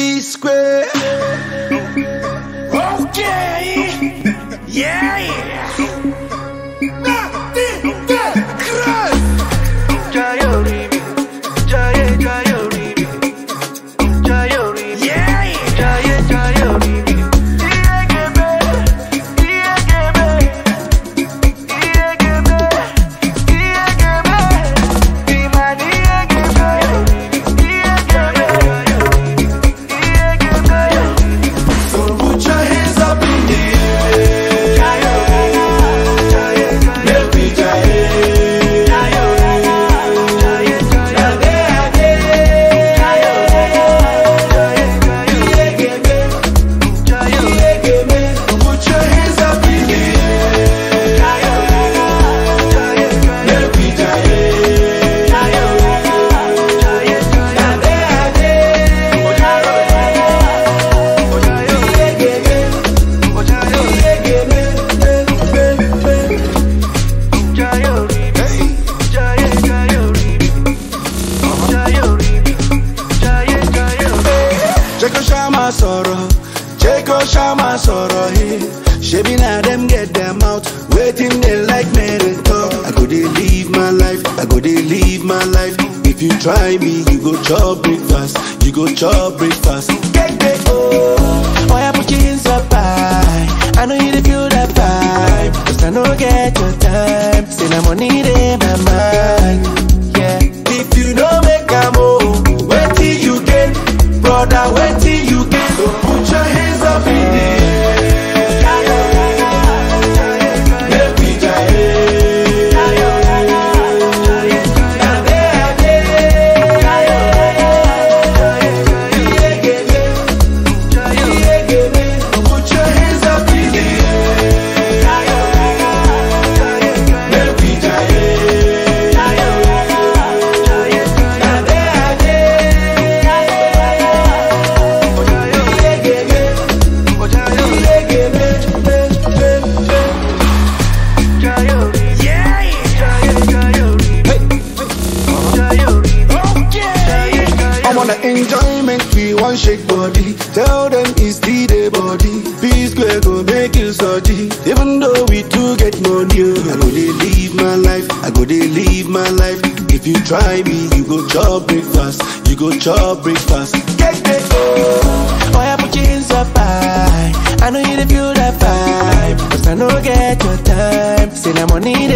Square. Out Shama Soro, check out Shama Soro, hey. Shebi na them get them out, waiting they like me to talk. I go they live my life, I go they live my life. If you try me, you go chop breakfast, you go chop breakfast. Oh, Boy, I put your hands up high. I know you dey feel that vibe. Cause I know get your time. Say na money in my mind. Yeah. if you don't make a move, wait till you get, brother, wait want shake body. Tell them it's the day body. P square go make you surgy. Even though we do get money, oh. I go they live my life. I go they live my life. If you try me, you go chop breakfast. You go chop breakfast. Get get oh. Boy, I put your hands up. I know you dey feel that vibe. Cause I know get your time. Say na money in